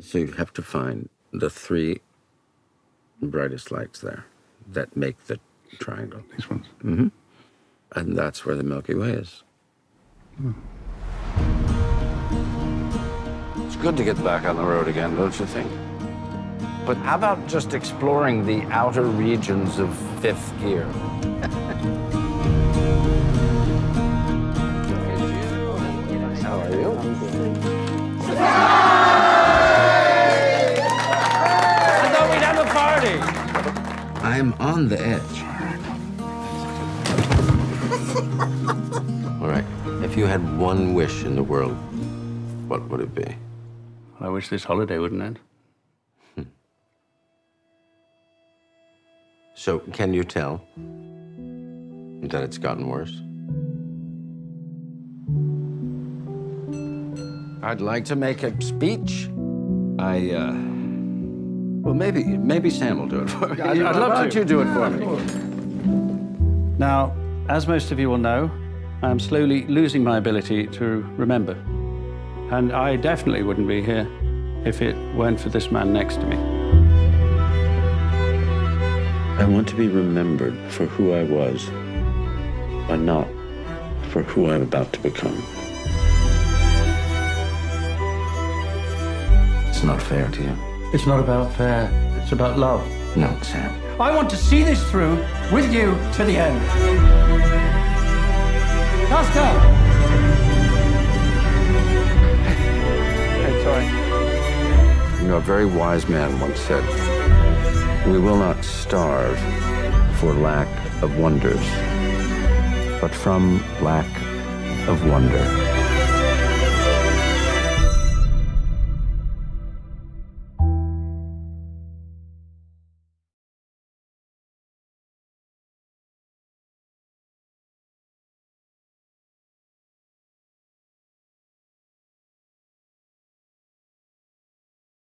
So you have to find the three brightest lights there that make the triangle. These ones. Mm-hmm. And that's where the Milky Way is. It's good to get back on the road again, don't you think? But how about just exploring the outer regions of fifth gear? How are you? party. I'm on the edge. All right. If you had one wish in the world, what would it be? I wish this holiday wouldn't end. So, can you tell that it's gotten worse? I'd like to make a speech. I, uh, well, maybe, maybe Sam will do it for me. I'd- I'd love Why don't to. you do it for me? Now, as most of you will know, I am slowly losing my ability to remember. And I definitely wouldn't be here if it weren't for this man next to me. I want to be remembered for who I was, but not for who I'm about to become. It's not fair to you. It's not about fair, it's about love. No, Sam. I want to see this through with you to the end. Tusker! Hey, sorry. You know, a very wise man once said, We will not starve for lack of wonders, but from lack of wonder.